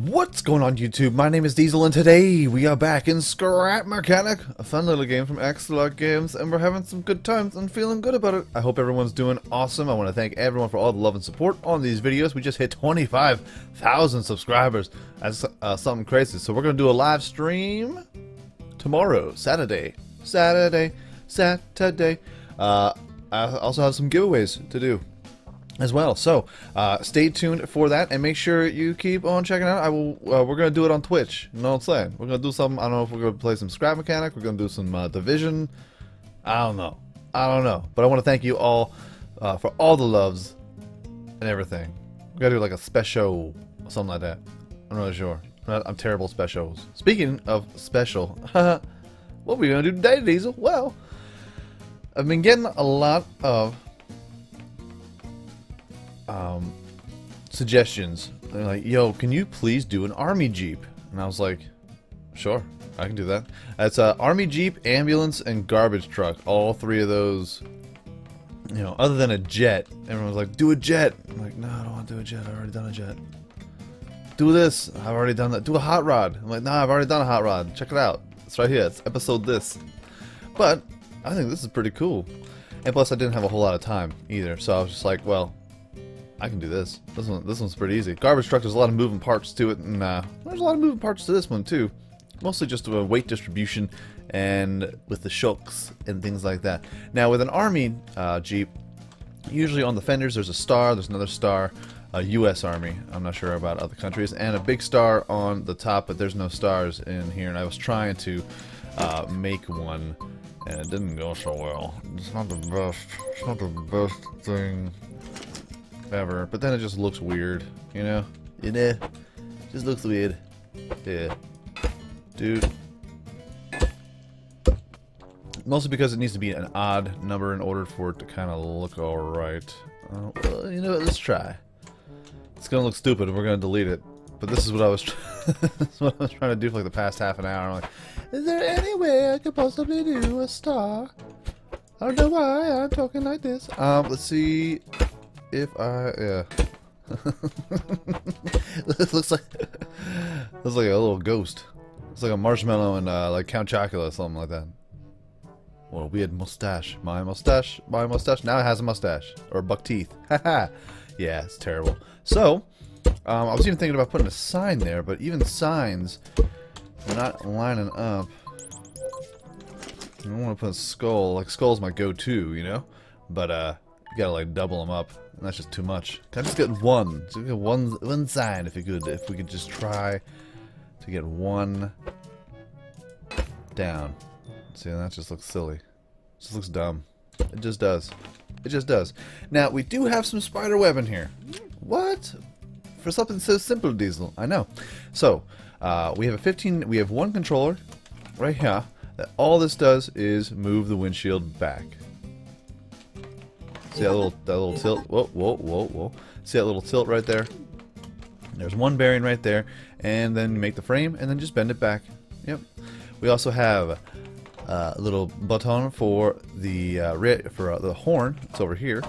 What's going on YouTube? My name is Diesel and today we are back in Scrap Mechanic, a fun little game from Axolot Games, and we're having some good times and feeling good about it. I hope everyone's doing awesome. I want to thank everyone for all the love and support on these videos. We just hit 25,000 subscribers. That's uh, something crazy. So we're going to do a live stream tomorrow, Saturday. Saturday, Saturday. Uh, I also have some giveaways to do as well. So uh, stay tuned for that, and make sure you keep on checking out. I will. Uh, we're gonna do it on Twitch. You know what I'm saying? We're gonna do something. I don't know if we're gonna play some Scrap Mechanic. We're gonna do some uh, Division. I don't know. I don't know. But I want to thank you all uh, for all the loves and everything. We gotta do like a special, or something like that. I'm not sure. I'm, not, I'm terrible specials. Speaking of special, what are we gonna do today, Diesel? Well, I've been getting a lot of um, suggestions. They're like, "Yo, can you please do an army jeep?" And I was like, "Sure, I can do that." It's a army jeep, ambulance, and garbage truck. All three of those. You know, other than a jet, everyone was like, "Do a jet." I'm like, "No, I don't want to do a jet. I've already done a jet." Do this. I've already done that. Do a hot rod. I'm like, "No, I've already done a hot rod. Check it out. It's right here. It's episode this." But I think this is pretty cool. And plus, I didn't have a whole lot of time either, so I was just like, "Well, I can do this. This one, this one's pretty easy. Garbage truck, there's a lot of moving parts to it, and uh, there's a lot of moving parts to this one too. Mostly just a weight distribution and with the shocks and things like that. Now with an army uh, jeep, usually on the fenders there's a star, there's another star, a U.S. Army. I'm not sure about other countries, and a big star on the top, but there's no stars in here. And I was trying to uh, make one, and it didn't go so well. It's not the best. It's not the best thing ever. But then it just looks weird, you know? You know? Just looks weird. Yeah. Dude. Mostly because it needs to be an odd number in order for it to kind of look alright. Uh, well, you know what? Let's try. It's gonna look stupid and we're gonna delete it. But this is what I was this is what I was trying to do for like the past half an hour. I'm like, is there any way I could possibly do a star? I don't know why I'm talking like this. Um, let's see if I yeah. it looks like looks like a little ghost. It's like a marshmallow and uh, like Count Chocula or something like that. What a weird mustache. My mustache. My mustache. Now it has a mustache or buck teeth. Haha. yeah, it's terrible. So, um, I was even thinking about putting a sign there, but even signs are not lining up. I don't want to put a skull. Like skull's my go-to, you know. But uh, you gotta like double them up. And that's just too much. Can I just get one? Just get one one sign if you could if we could just try to get one down. See that just looks silly. Just looks dumb. It just does. It just does. Now we do have some spider web in here. What? For something so simple, Diesel. I know. So uh, we have a 15. We have one controller right here. That all this does is move the windshield back. See that little that little tilt? Whoa, whoa, whoa, whoa. See that little tilt right there? There's one bearing right there, and then make the frame, and then just bend it back. Yep. We also have a little button for the uh, for uh, the horn. It's over here,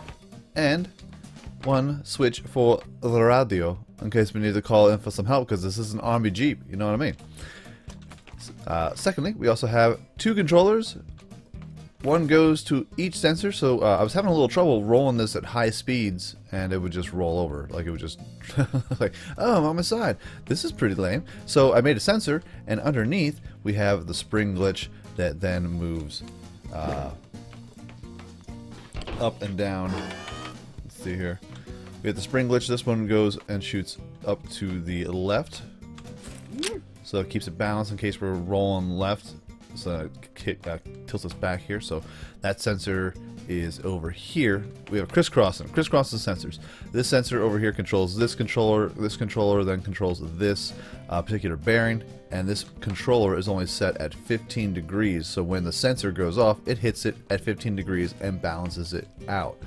and one switch for the radio in case we need to call in for some help because this is an army jeep. You know what I mean? Uh, secondly, we also have two controllers one goes to each sensor, so uh, I was having a little trouble rolling this at high speeds, and it would just roll over. Like, it would just, like, oh, I'm on my side. This is pretty lame. So I made a sensor, and underneath, we have the spring glitch that then moves uh, up and down. Let's see here. We have the spring glitch. This one goes and shoots up to the left. So it keeps it balanced in case we're rolling left so it uh, tilts us back here. So that sensor is over here. We have crisscrossing. Crisscross the sensors. This sensor over here controls this controller. This controller then controls this uh, particular bearing. And this controller is only set at 15 degrees. So when the sensor goes off, it hits it at 15 degrees and balances it out.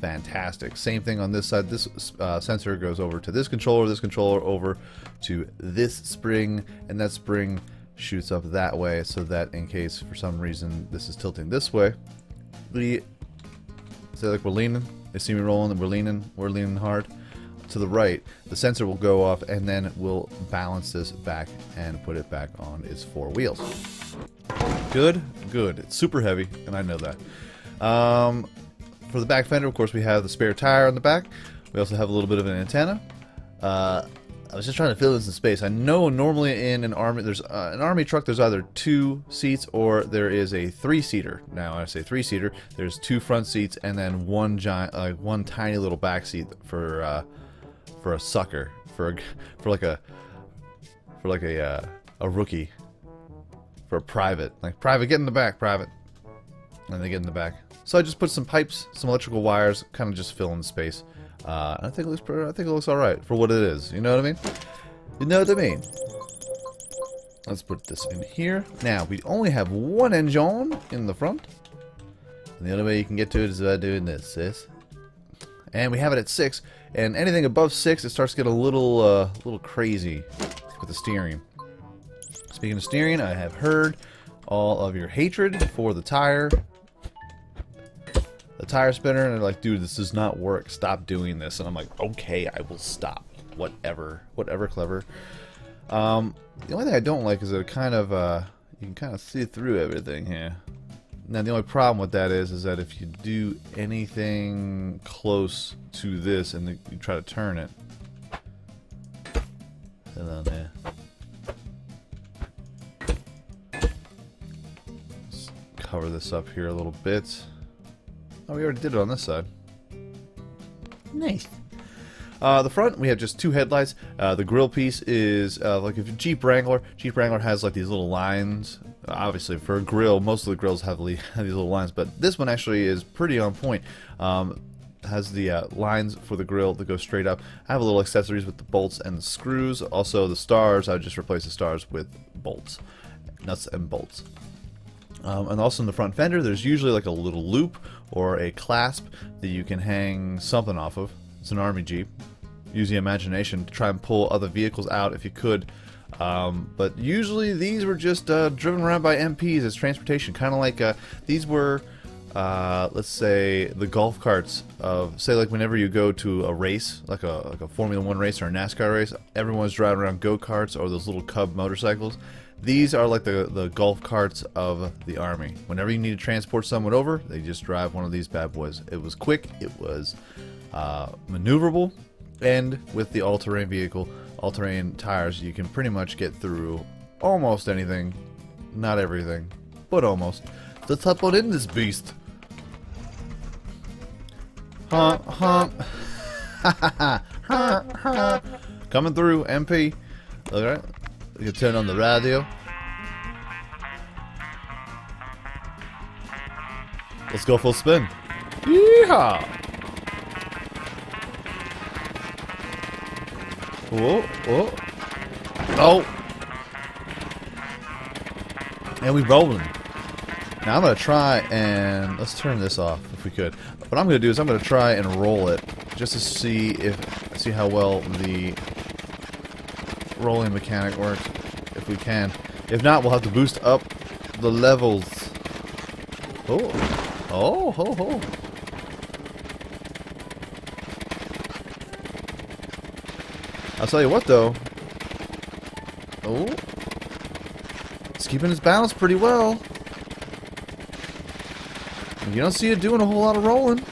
Fantastic. Same thing on this side. This uh, sensor goes over to this controller. This controller over to this spring. And that spring shoots up that way so that in case for some reason this is tilting this way, we say like we're leaning, they see me rolling and we're leaning, we're leaning hard. to the right, the sensor will go off and then we'll balance this back and put it back on its four wheels. Good, good. It's super heavy, and I know that. Um, for the back fender, of course, we have the spare tire on the back. We also have a little bit of an antenna. Uh, I was just trying to fill in some space. I know normally in an army, there's uh, an army truck. There's either two seats or there is a three-seater. Now, I say three-seater. There's two front seats and then one giant, like uh, one tiny little back seat for uh, for a sucker, for a, for like a for like a uh, a rookie, for a private. Like private, get in the back, private, and they get in the back. So I just put some pipes, some electrical wires, kind of just fill in the space. Uh, I think it looks pretty, I think it looks all right for what it is. You know what I mean? You know what I mean? Let's put this in here. Now we only have one engine in the front, and the only way you can get to it is by doing this, sis. And we have it at six, and anything above six, it starts to get a little, uh, little crazy with the steering. Speaking of steering, I have heard all of your hatred for the tire the tire spinner and they're like, dude, this does not work. Stop doing this. And I'm like, okay, I will stop. Whatever. Whatever, clever. Um, the only thing I don't like is that it kind of, uh, you can kind of see through everything here. Now, the only problem with that is, is that if you do anything close to this and you try to turn it, hello there. Cover this up here a little bit. Oh, we already did it on this side. Nice. Uh, the front, we have just two headlights. Uh, the grill piece is uh, like a Jeep Wrangler. Jeep Wrangler has like these little lines. obviously, for a grill, most of the grills have, these little lines, but this one actually is pretty on point. Um, has the uh, lines for the grill that go straight up. I have a little accessories with the bolts and the screws. Also, the stars, I would just replace the stars with bolts, nuts and bolts. Um, and also in the front fender, there's usually like a little loop or a clasp that you can hang something off of. It's an army jeep. Use the imagination to try and pull other vehicles out if you could. Um, but usually these were just uh, driven around by MPs as transportation, kind of like uh, these were, uh, let's say, the golf carts of, say, like whenever you go to a race, like a like a Formula One race or a NASCAR race, everyone's driving around go karts or those little Cub motorcycles. These are like the, the golf carts of the army. Whenever you need to transport someone over, they just drive one of these bad boys. It was quick, it was uh, maneuverable, and with the all-terrain vehicle, all-terrain tires, you can pretty much get through almost anything. Not everything, but almost. Let's hop on in this beast. Hump, hump. Coming through, MP. Look We can turn on the radio. Let's go full spin. Yeehaw! Whoa, whoa. Oh! And we're rolling. Now I'm to try and... Let's turn this off if we could. What I'm going to do is I'm going to try and roll it just to see if see how well the rolling mechanic works, if we can. If not, we'll have to boost up the levels. Oh, oh, ho, ho. I'll tell you what, though. Oh, it's keeping its balance pretty well. You don't see it doing a whole lot of rolling.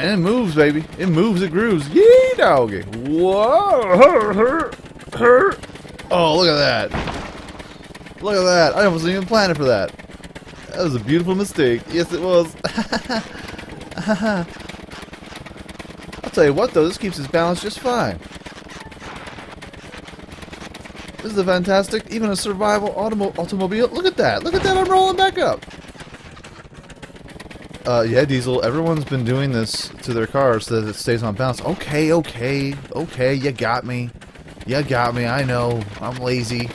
And it moves, baby. It moves, it grooves. Yee, doggy. Whoa. Oh, look at that. Look at that. I wasn't even planning for that. That was a beautiful mistake. Yes, it was. I'll tell you what, though. This keeps its balance just fine. This is a fantastic, even a survival automo automobile. Look at that. Look at that. I'm rolling back up. Uh, yeah, Diesel, everyone's been doing this to their cars so that it stays on balance. Okay, okay, okay, you got me. You got me, I know. I'm lazy.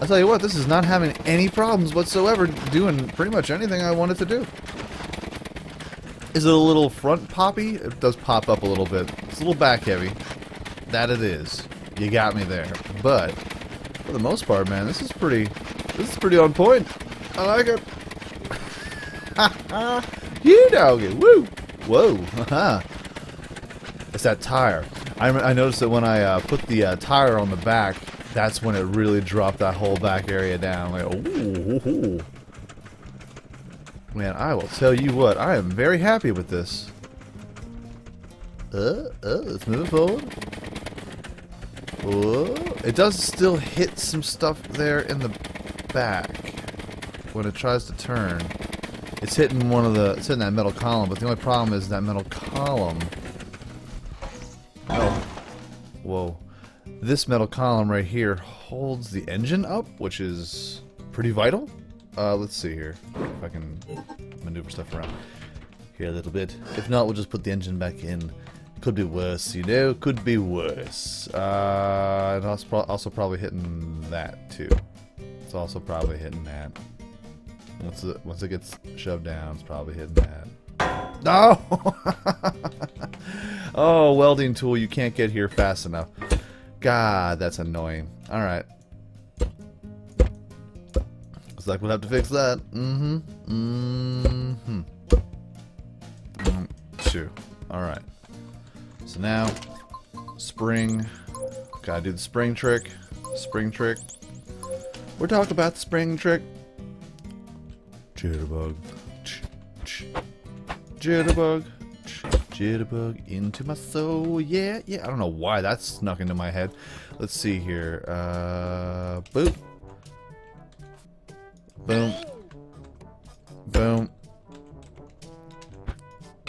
I'll tell you what, this is not having any problems whatsoever doing pretty much anything I wanted to do. Is it a little front poppy? It does pop up a little bit. It's a little back heavy. That it is. You got me there. But, for the most part, man, this is pretty, this is pretty on point. I like it. you doggy. Woo. Whoa. Haha. it's that tire. I, I noticed that when I uh, put the uh, tire on the back, that's when it really dropped that whole back area down. Like, ooh, ooh, ooh. Man, I will tell you what, I am very happy with this. Uh, uh, let's move forward. Whoa. It does still hit some stuff there in the back when it tries to turn. It's hitting one of the, it's hitting that metal column, but the only problem is that metal column. Oh. Whoa. This metal column right here holds the engine up, which is pretty vital. Uh, let's see here. If I can maneuver stuff around here a little bit. If not, we'll just put the engine back in. Could be worse, you know? Could be worse. Uh, and also, also probably hitting that, too. It's also probably hitting that. Once it, once it gets shoved down, it's probably hitting that. No! oh, welding tool, you can't get here fast enough. God, that's annoying. Alright. Looks like we'll have to fix that. Mm-hmm. Mm-hmm. Mm, two. Alright. So now, spring. Gotta do the spring trick. Spring trick. We're talking about the spring trick. Jitterbug. Jitterbug. Jitterbug into my soul. Yeah, yeah. I don't know why that snuck into my head. Let's see here. Uh, boop. Boom. Boom.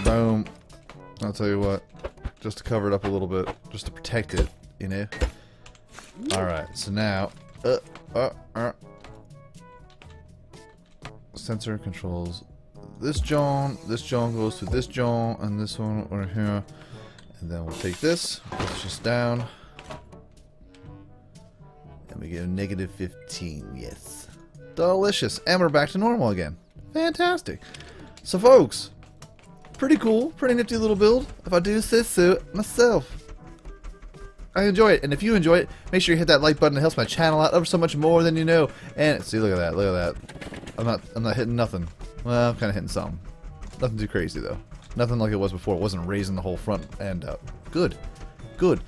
Boom. I'll tell you what. Just to cover it up a little bit. Just to protect it, you know? Alright, so now... Uh, uh, Sensor controls this John, this John goes to this John, and this one over here. And then we'll take this, push this down. And we get a negative 15, yes. Delicious. And we're back to normal again. Fantastic. So folks, pretty cool, pretty nifty little build, if I do say so myself. I enjoy it, and if you enjoy it, make sure you hit that like button. It helps my channel out ever so much more than you know. And see, look at that, look at that. I'm not, I'm not hitting nothing. Well, I'm kind of hitting something. Nothing too crazy, though. Nothing like it was before. It wasn't raising the whole front end up. Good. Good.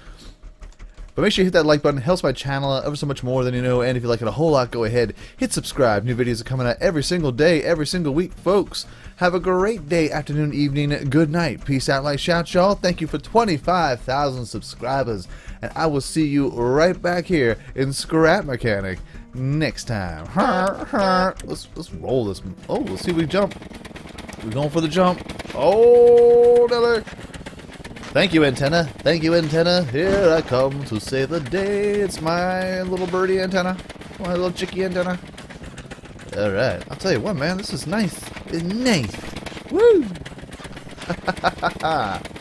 But make sure you hit that like button. Helps my channel ever so much more than you know. And if you like it a whole lot, go ahead. Hit subscribe. New videos are coming out every single day, every single week, folks. Have a great day, afternoon, evening, good night. Peace out, like shout, y'all. Thank you for 25,000 subscribers. And I will see you right back here in Scrap Mechanic next time. Let's, let's roll this. Oh, let's see if we jump. We're going for the jump. Oh, Nelly. Thank you, antenna. Thank you, antenna. Here I come to save the day. It's my little birdie antenna. My little chicky antenna. Alright. I'll tell you what, man. This is nice. It's nice. Woo!